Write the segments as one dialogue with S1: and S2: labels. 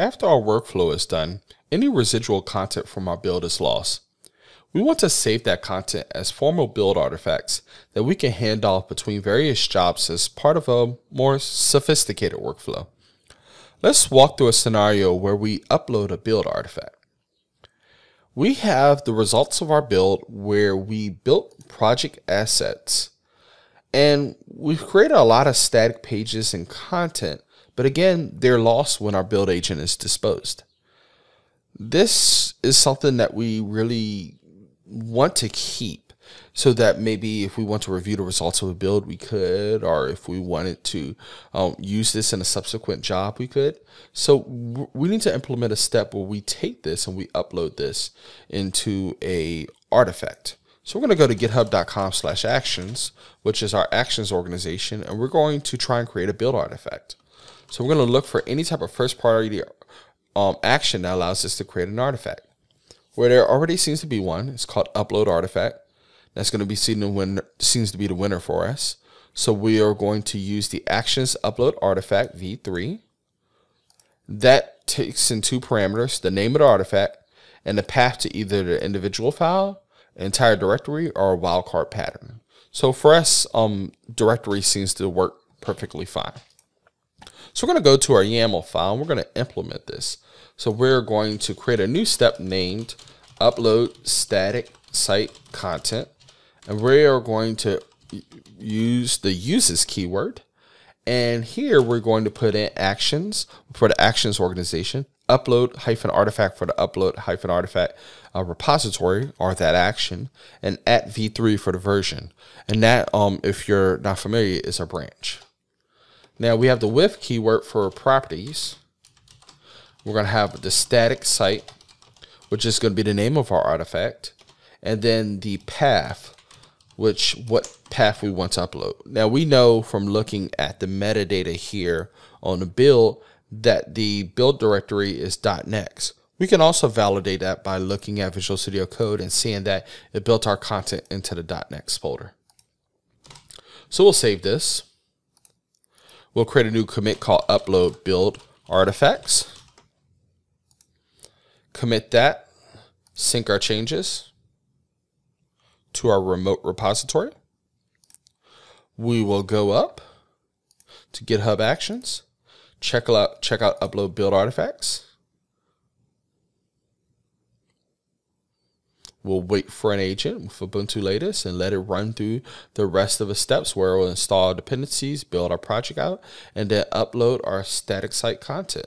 S1: After our workflow is done, any residual content from our build is lost. We want to save that content as formal build artifacts that we can hand off between various jobs as part of a more sophisticated workflow. Let's walk through a scenario where we upload a build artifact. We have the results of our build where we built project assets and we've created a lot of static pages and content, but again, they're lost when our build agent is disposed. This is something that we really want to keep so that maybe if we want to review the results of a build, we could, or if we wanted to um, use this in a subsequent job, we could. So we need to implement a step where we take this and we upload this into a artifact. So we're going to go to github.com slash actions, which is our actions organization, and we're going to try and create a build artifact. So we're going to look for any type of first party um, action that allows us to create an artifact where there already seems to be one. It's called upload artifact. That's going to be seen to win, seems to be the winner for us. So we are going to use the actions upload artifact v3. That takes in two parameters, the name of the artifact and the path to either the individual file, entire directory, or a wildcard pattern. So for us, um, directory seems to work perfectly fine. So we're going to go to our YAML file and we're going to implement this. So we're going to create a new step named upload static site content. And we are going to use the uses keyword. And here we're going to put in actions for the actions organization, upload hyphen artifact for the upload hyphen artifact uh, repository or that action, and at v3 for the version. And that, um, if you're not familiar, is a branch. Now we have the with keyword for properties we're going to have the static site, which is going to be the name of our artifact, and then the path, which what path we want to upload. Now we know from looking at the metadata here on the build that the build directory is .next. We can also validate that by looking at Visual Studio Code and seeing that it built our content into the .next folder. So we'll save this. We'll create a new commit called upload build artifacts commit that, sync our changes to our remote repository. We will go up to GitHub Actions, check out, check out Upload Build Artifacts. We'll wait for an agent with Ubuntu latest and let it run through the rest of the steps where we'll install dependencies, build our project out, and then upload our static site content.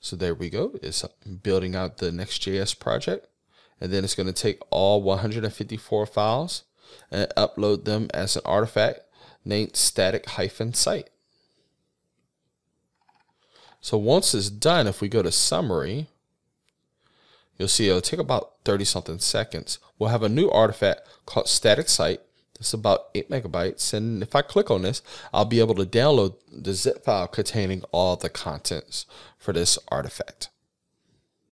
S1: So there we go. It's building out the Next.js project. And then it's going to take all 154 files and upload them as an artifact named static hyphen site. So once it's done, if we go to summary, you'll see it'll take about 30 something seconds. We'll have a new artifact called static site. It's about 8 megabytes. And if I click on this, I'll be able to download the zip file containing all the contents for this artifact.